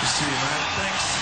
To see you, man. Thanks.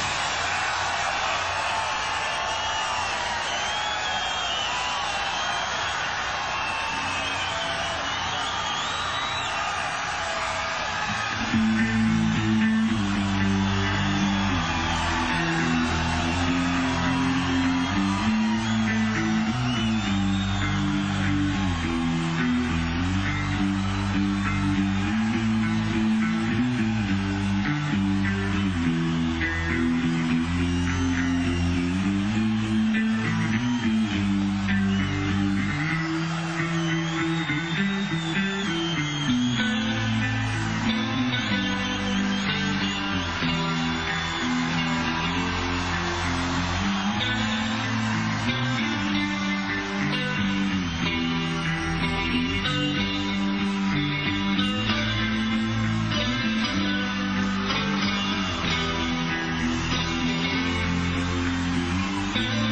Thank you.